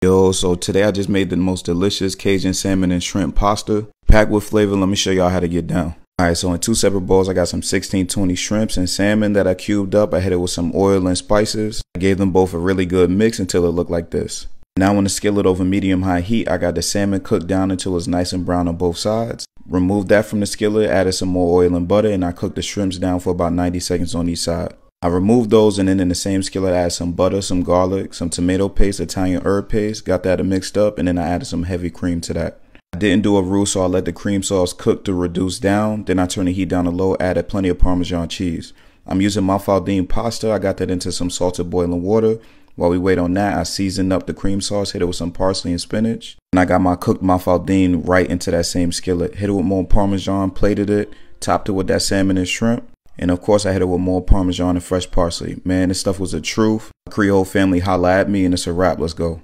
Yo, so today I just made the most delicious Cajun salmon and shrimp pasta. Packed with flavor, let me show y'all how to get down. Alright, so in two separate bowls, I got some 1620 shrimps and salmon that I cubed up. I hit it with some oil and spices. I gave them both a really good mix until it looked like this. Now on the skillet over medium high heat, I got the salmon cooked down until it's nice and brown on both sides. Removed that from the skillet, added some more oil and butter, and I cooked the shrimps down for about 90 seconds on each side. I removed those and then in the same skillet I added some butter, some garlic, some tomato paste, Italian herb paste, got that mixed up, and then I added some heavy cream to that. I didn't do a roux, so I let the cream sauce cook to reduce down. Then I turned the heat down to low, added plenty of Parmesan cheese. I'm using Mafaldine pasta. I got that into some salted boiling water. While we wait on that, I seasoned up the cream sauce, hit it with some parsley and spinach. And I got my cooked Mafaldine right into that same skillet. Hit it with more Parmesan, plated it, topped it with that salmon and shrimp. And of course, I hit it with more Parmesan and fresh parsley. Man, this stuff was a truth. Creole family holla at me, and it's a wrap. Let's go.